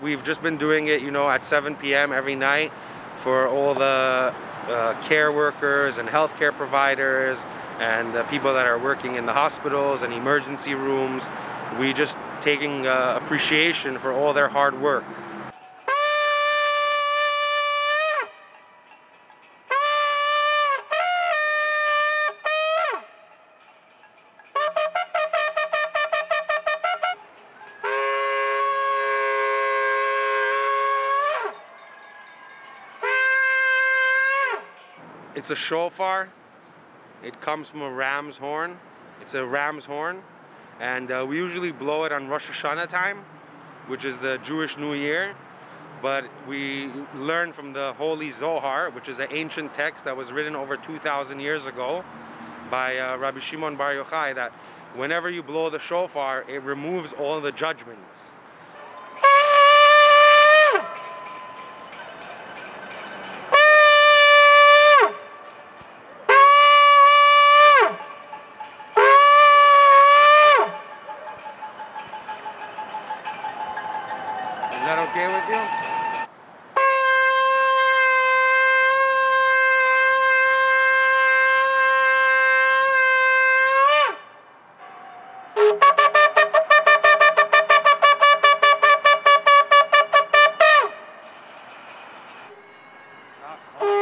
We've just been doing it, you know, at 7 p.m. every night for all the uh, care workers and healthcare providers and the people that are working in the hospitals and emergency rooms. We just taking uh, appreciation for all their hard work. It's a shofar. It comes from a ram's horn. It's a ram's horn. And uh, we usually blow it on Rosh Hashanah time, which is the Jewish New Year. But we learn from the Holy Zohar, which is an ancient text that was written over 2,000 years ago by uh, Rabbi Shimon Bar Yochai, that whenever you blow the shofar, it removes all the judgments. Is that okay with you? Not.